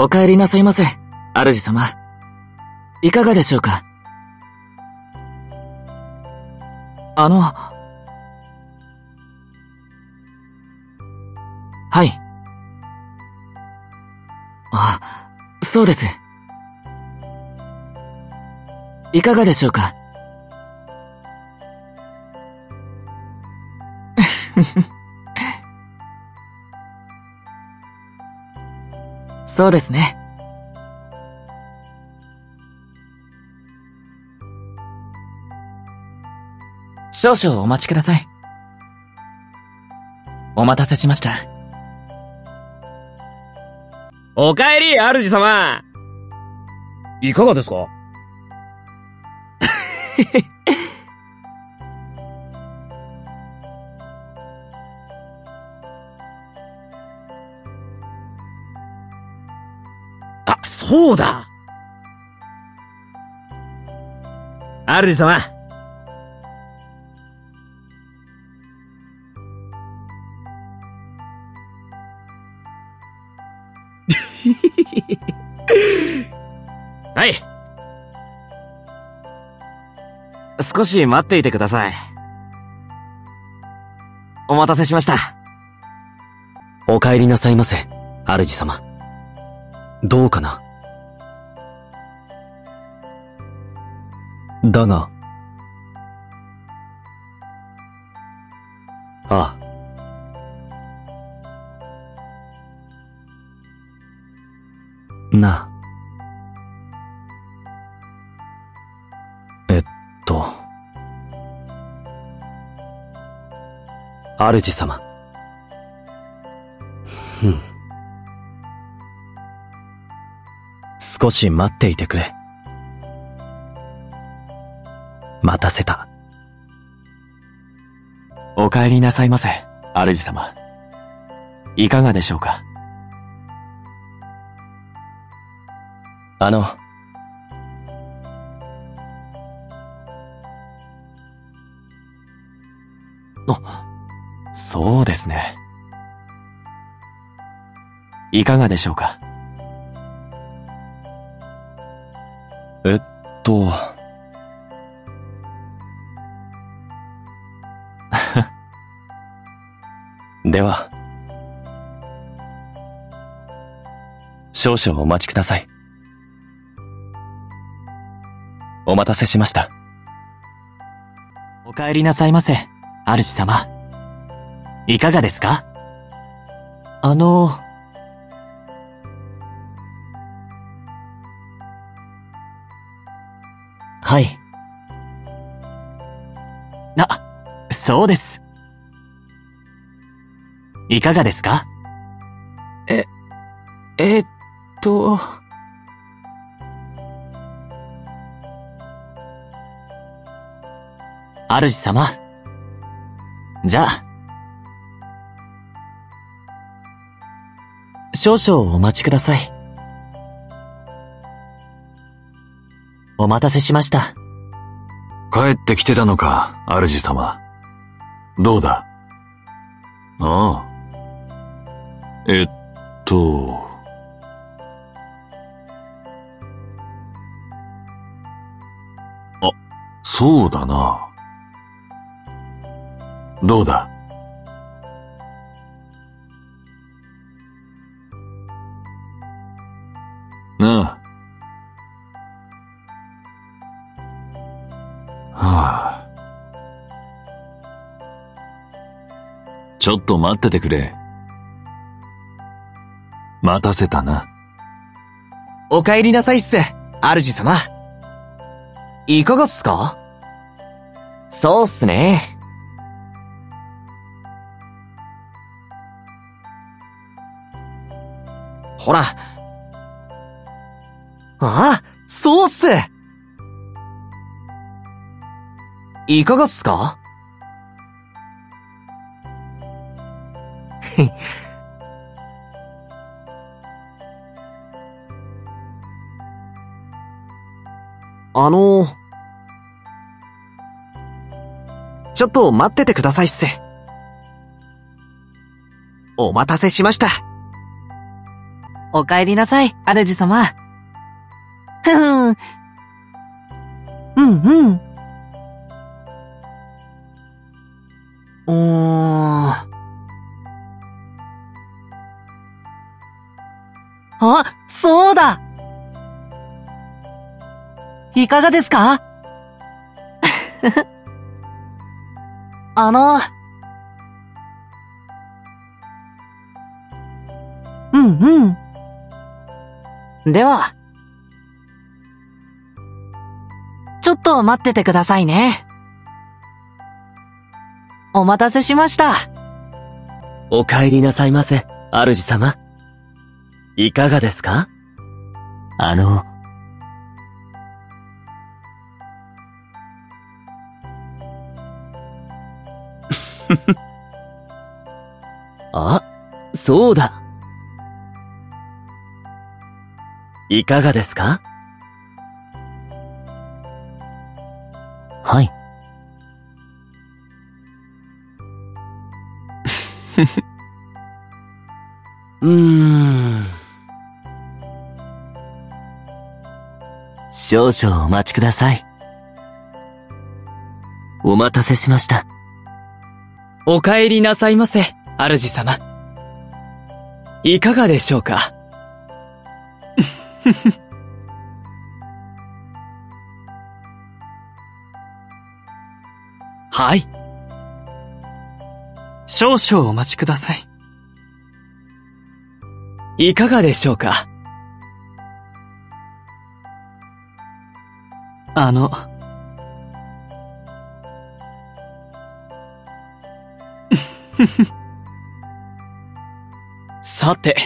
お帰りなさいませ、主様。いかがでしょうか？あの、はい。あ、そうです。いかがでしょうか？そうですね。少々お待ちください。お待たせしました。お帰り、主様いかがですか？そうだ主様 はい少し待っていてください。お待たせしました。お帰りなさいませ、主様。どうかな？だが。ああ。な。えっと。主様。少し待っていてくれ。待たせた。お帰りなさいませ、主様。いかがでしょうか？あの、あ、そうですね。いかがでしょうか？と、では、少々お待ちください。お待たせしました。お帰りなさいませ、主様。いかがですか？あの、はい。な、そうです。いかがですか？え、えっと、主様。じゃあ。少々お待ちください。お待たせしました。帰ってきてたのか、主様。どうだ？ああ。えっと。あ、そうだな。どうだ？ちょっと待っててくれ。待たせたな。お帰りなさいっす、主様。いかがっすか？そうっすね。ほら。ああ、そうっすいかがっすか？あのちょっと待っててくださいっす。お待たせしました。お帰りなさい、主様。ふふん。うんうん。おー。あ、そうだいかがですか？あの、うんうん。では、ちょっと待っててくださいね。お待たせしました。お帰りなさいませ、主様。いかがですか？あの、あ、そうだ。いかがですか？はい。うーん。少々お待ちください。お待たせしました。お帰りなさいませ、主様。いかがでしょうか？はい。少々お待ちください。いかがでしょうか？あの、さて。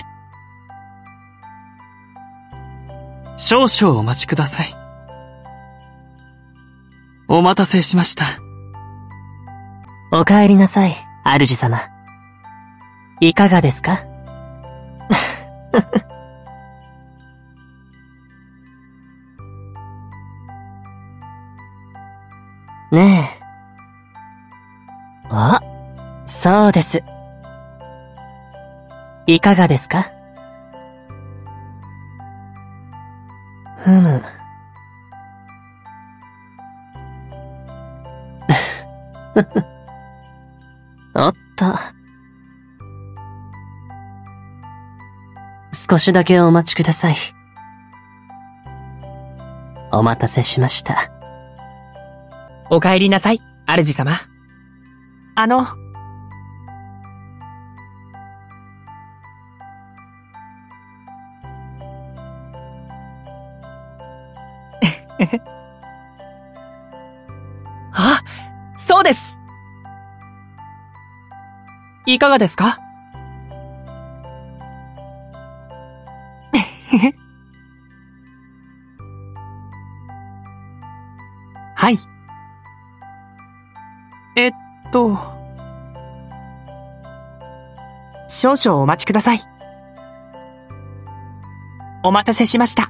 少々お待ちください。お待たせしました。お帰りなさい、主様。いかがですか？ねえ。あ、そうです。いかがですか？ふむ。おっと。少しだけお待ちください。お待たせしました。お帰りなさい、主様。あの、あ、そうですいかがですか？はい。えっと。少々お待ちください。お待たせしました。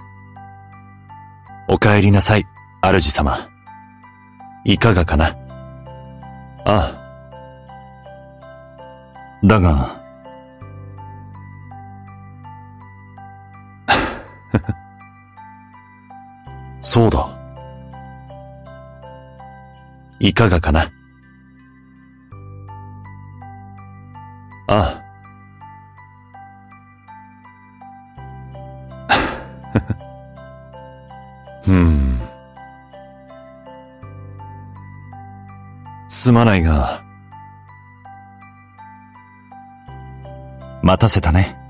お帰りなさい、主様。いかがかな？ああ。だが、そうだ。いかがかな？あ。うん。すまないが、待たせたね。